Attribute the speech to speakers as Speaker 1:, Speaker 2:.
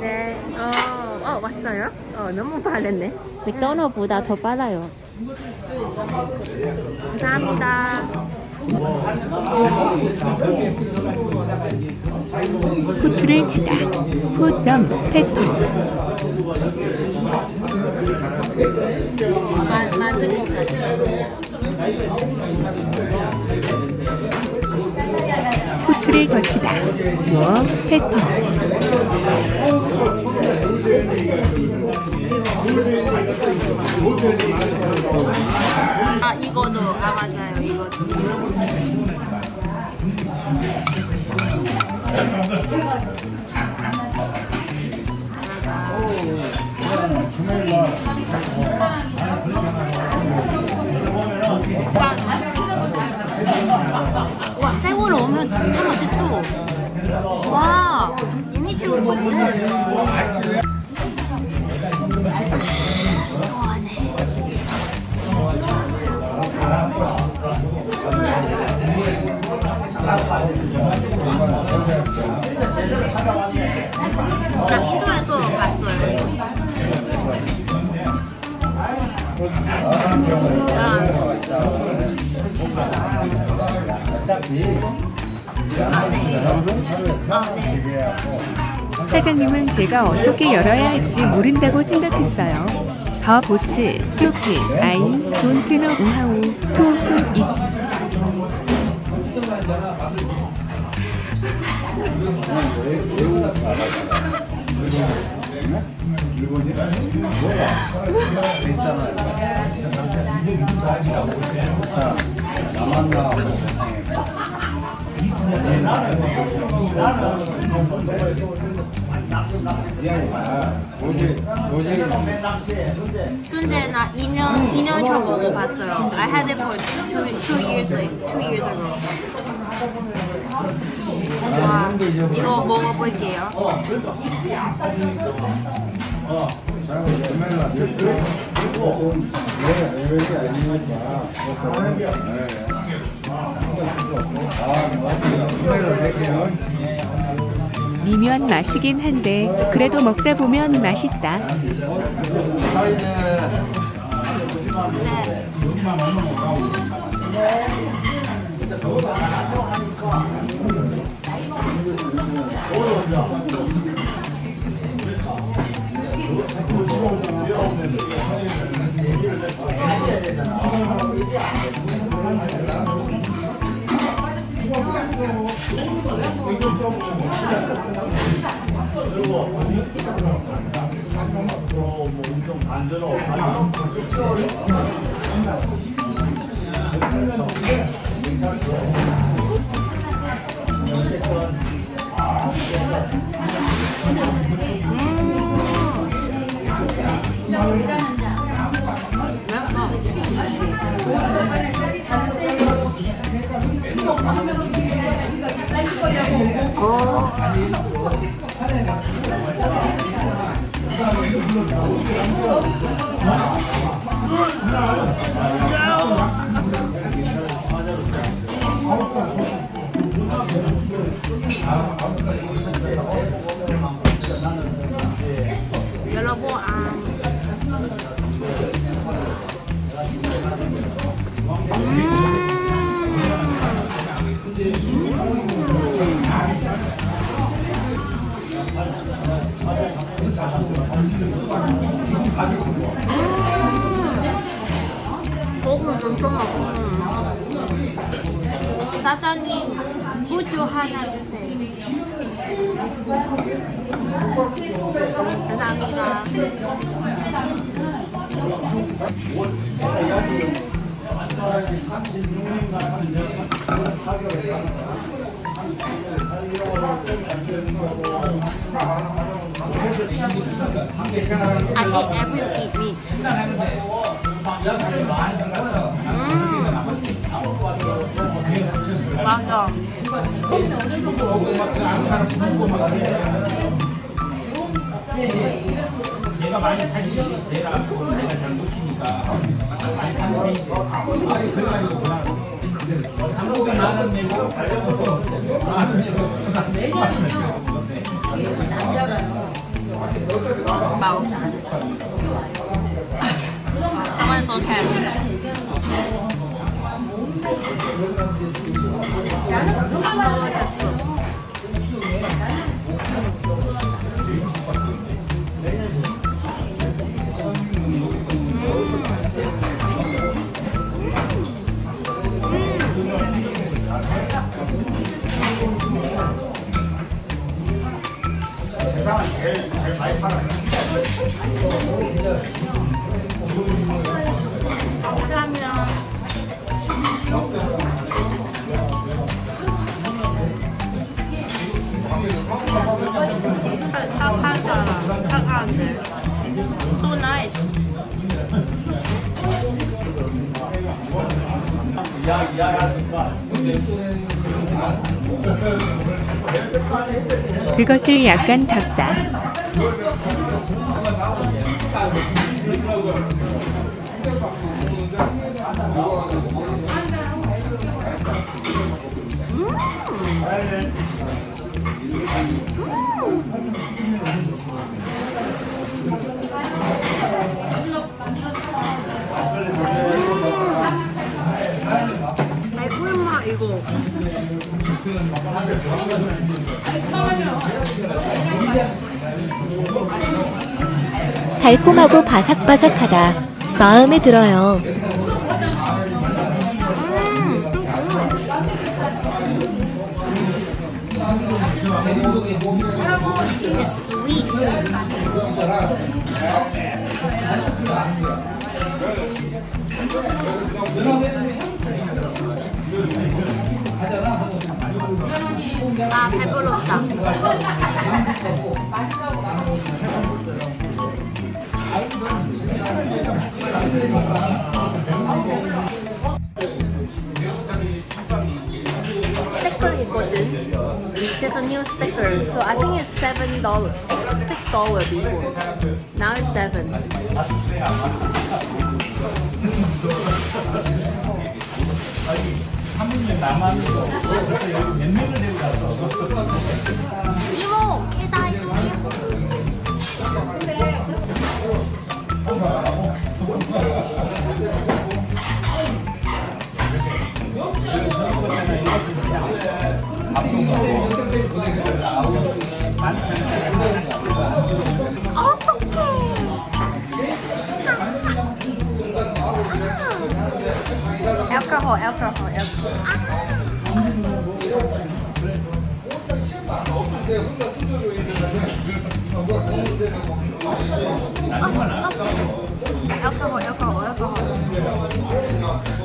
Speaker 1: 네. 어, 어, 왔어요? 어, 너무 빠르네. 맥도날드보다 더 빨라요. 감사합니다.
Speaker 2: 후추를 치다. 후점.
Speaker 1: 마, 맞은 것 같아 요.
Speaker 2: 후추를 거치다. 워 페퍼.
Speaker 1: 아, 이거도, 나 인도에서 봤어요. 아, 아, 네.
Speaker 2: 사장님은 제가 어떻게 열어야 할지 모른다고 생각했어요. 더 보스, 프로필, 아이, 돈트너 우하우, 토크 입.
Speaker 1: 순대 나 2년 2년 전 먹어 봤어요. I had it for two, two years like two years ago. 와, 이거 먹어볼게요.
Speaker 2: 미묘한 맛이긴 한데 그래도 먹다 보면 맛있다.
Speaker 1: 여러 분, 사장님, 후추 하나 주세요. 감사합니다. I eat every eat meat. 음. 맞아. Wow. Someone so ten. 그러면 사파가 사과인데
Speaker 2: 그것을 약간 닦다.
Speaker 1: 이거.
Speaker 3: 달콤하고 바삭바삭하다. 마음에 들어요.
Speaker 1: 아 배부르다. 스티커 있거든. There's a new sticker, so I think it's seven dollars, six dollars before. Now it's seven. 이모, 깨다요. alcohol, alcohol, alcohol. alcohol, alcohol.